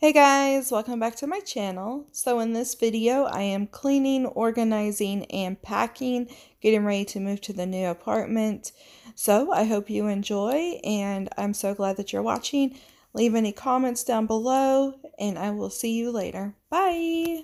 Hey guys, welcome back to my channel. So in this video, I am cleaning, organizing, and packing, getting ready to move to the new apartment. So I hope you enjoy, and I'm so glad that you're watching. Leave any comments down below, and I will see you later. Bye!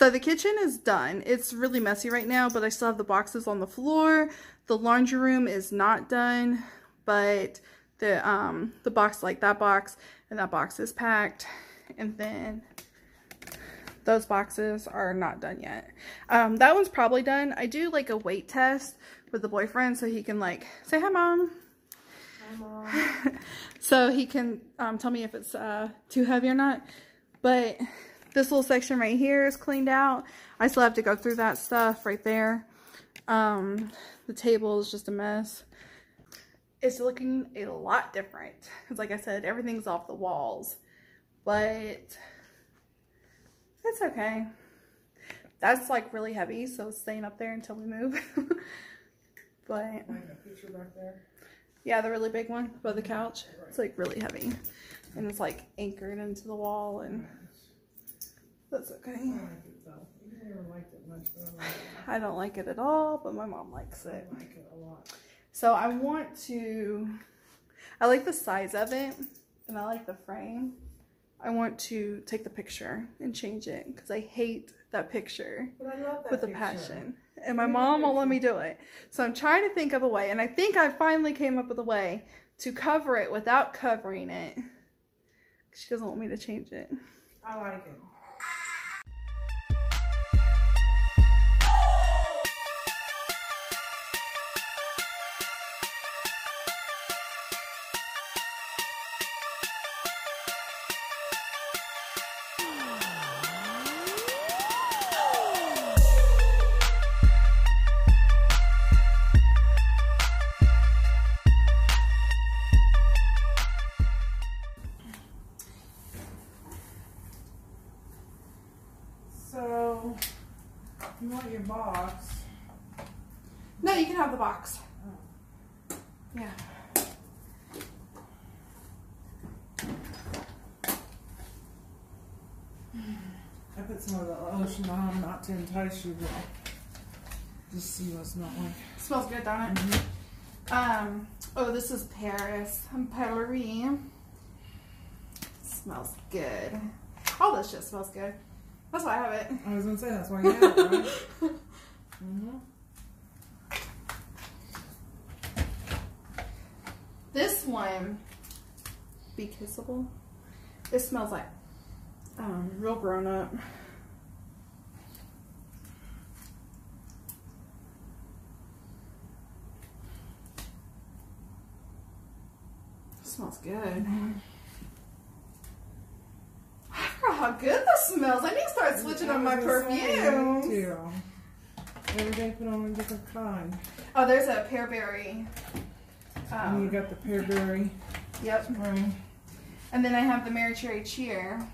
So the kitchen is done. It's really messy right now, but I still have the boxes on the floor. The laundry room is not done, but the um the box like that box and that box is packed. And then those boxes are not done yet. Um, that one's probably done. I do like a weight test with the boyfriend so he can like say hi mom. Hi mom. so he can um, tell me if it's uh, too heavy or not. But this little section right here is cleaned out. I still have to go through that stuff right there. Um, the table is just a mess. It's looking a lot different. Because like I said, everything's off the walls. But it's okay. That's like really heavy, so it's staying up there until we move. but yeah, the really big one above the couch. It's like really heavy. And it's like anchored into the wall and that's okay. I don't like it at all, but my mom likes it. I like it a lot. So I want to, I like the size of it and I like the frame. I want to take the picture and change it because I hate that picture But I love that with a picture. passion. And my mom won't let me do it. So I'm trying to think of a way. And I think I finally came up with a way to cover it without covering it. She doesn't want me to change it. I like it. Box. Yeah. I put some of the lotion on, not to entice you, but just see what it's not like. smells good, don't it? Um, Oh, this is Paris. I'm Paris. Smells good. All this shit smells good. That's why I have it. I was gonna say that's why you have it, right? mm-hmm. This one, Be Kissable. It smells like um, real grown up. smells good. Mm-hmm. I forgot how good this smells. I need to start switching on my perfumes. Every day put on a different kind. Oh, there's a pearberry. And you Um, got the pearberry yep. spray. And then I have the Merry Cherry Cheer.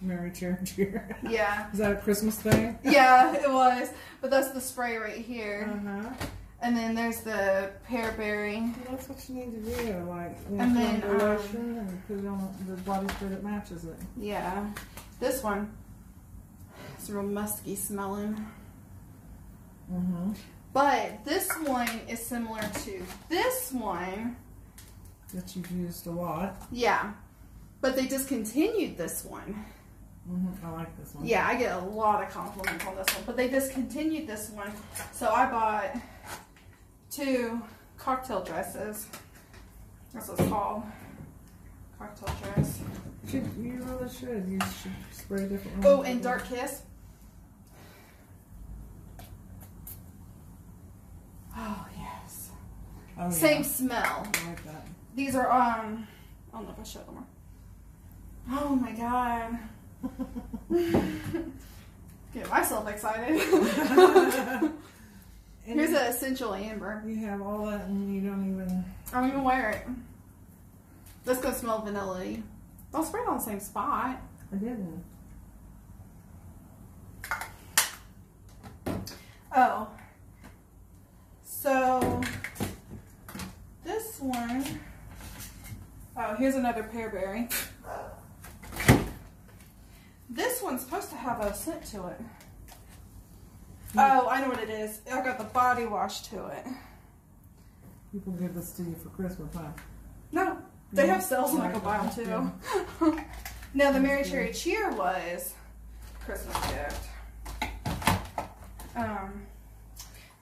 Mary Cheer Cheer. Yeah. Is that a Christmas thing? Yeah, it was. But that's the spray right here. Uh-huh. And then there's the pearberry. Well, that's what you need to do. Like, you know, And put then, the um, lotion and put it on the body spray that matches it. Yeah. This one. It's real musky smelling. Mm-hmm. But this one is similar to this one. That you've used a lot. Yeah. But they discontinued this one. Mm-hmm. I like this one. Yeah, I get a lot of compliments on this one. But they discontinued this one. So I bought two cocktail dresses. That's what it's called. Cocktail dress. Should, you really should. You should spray different Oh, ones. and Dark Kiss. Oh, yes. Oh, yeah. Same smell. I like that. These are, um, I don't know if I showed them. Oh my god. Get myself excited. Here's an Sensual Amber. you have all that and you don't even. I don't even wear it. This gonna smell vanilla Don't spray it on the same spot. I didn't. Oh. So this one oh here's another pearberry. This one's supposed to have a scent to it. Oh, I know what it is. I got the body wash to it. People give this to you for Christmas, huh? No, they Yeah. have sales and I can buy them too. now the Merry Cherry Cheer was Christmas gift. Um,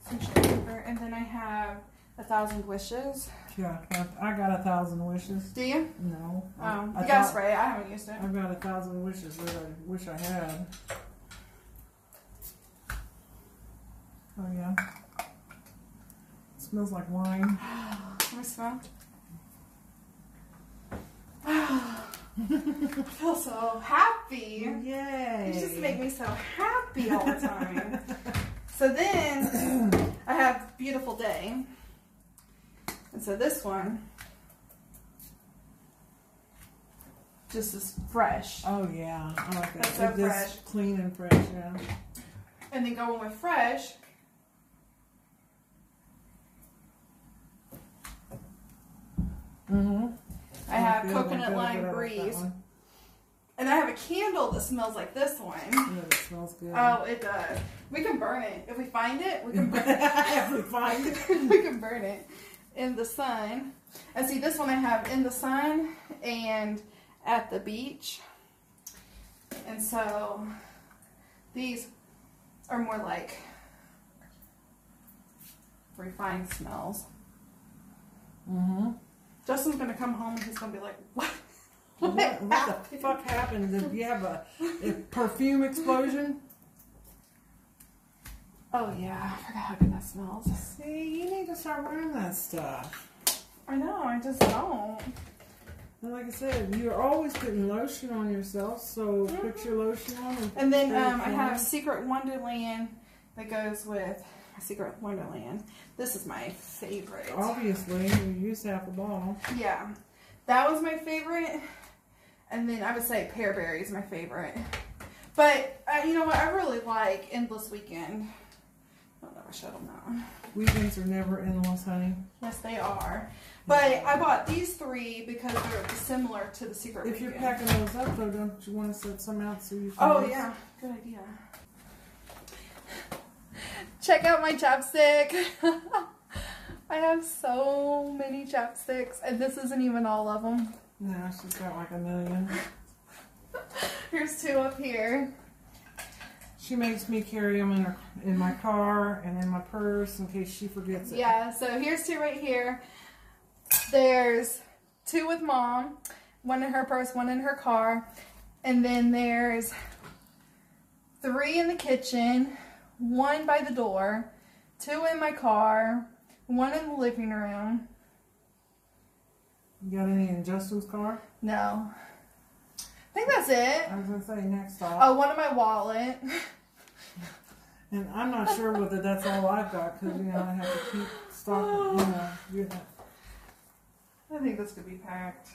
some sugar, and then I have a thousand wishes. Yeah, I got a thousand wishes. Do you? No. Oh, I you thought- gotta spray. I haven't used it. I've got a thousand wishes that I wish I had. Oh yeah. It smells like wine. Let me smell. I feel so happy. Yay! You just make me so happy all the time. so then I have Beautiful Day. And so this one just is fresh. Oh yeah, I like that. That's so It fresh. clean and fresh. Yeah. And then going with fresh, Mm-hmm. I have coconut lime breeze. And I have a candle that smells like this one. Yeah, it smells good. Oh, it does. We can burn it. If we find it, we can burn if we find it. it. we can burn it in the sun. And see, this one I have in the sun and at the beach. And so these are more like refined smells. Mm-hmm. Justin's gonna come home and he's gonna be like, what? What, what the fuck happened? Did you have a, a perfume explosion? Oh yeah, I forgot how good that smells. See, you need to start wearing that stuff. I know, I just don't. And like I said, you're always putting lotion on yourself, so put your lotion on. And, And then um, I have Secret Wonderland that goes with Secret Wonderland. This is my favorite. Obviously, you use half a bottle. Yeah, that was my favorite. And then I would say Pearberry is my favorite. But uh, you know what? I really like Endless Weekend. Never shut them down. Weekends are never endless, honey. Yes, they are. But I bought these three because they're similar to the Secret If you're packing those up, though, don't you want to set some out so you can Oh use- yeah, good idea. Check out my chapstick. I have so many chapsticks, and this isn't even all of them. No, she's got like a million. Here's two up here. She makes me carry them in her in my car and in my purse in case she forgets it. Yeah, so here's two right here. There's two with mom, one in her purse, one in her car, and then there's three in the kitchen, one by the door, two in my car, one in the living room. You got any in Justin's car? No. I think that's it. I was gonna say next stop. Oh, one in my wallet. And I'm not sure whether that's all I've got because you know I have to keep stock. You know, you know. I think this could be packed.